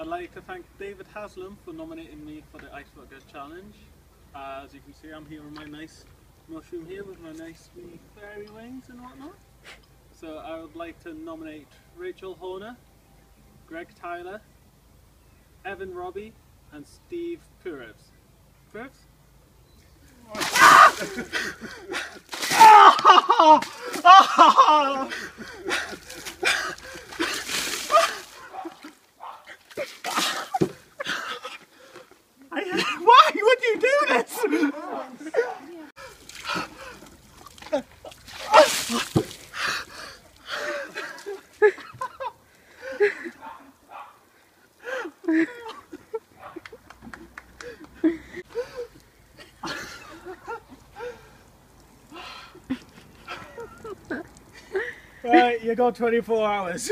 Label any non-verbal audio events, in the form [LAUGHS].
I'd like to thank David Haslam for nominating me for the Ice Bucket Challenge. Uh, as you can see, I'm here in my nice mushroom here with my nice wee fairy wings and whatnot. So I would like to nominate Rachel Horner, Greg Tyler, Evan Robbie, and Steve Purevs. Purevs? [LAUGHS] [LAUGHS] [LAUGHS] Why would you do this? Right, you got 24 hours.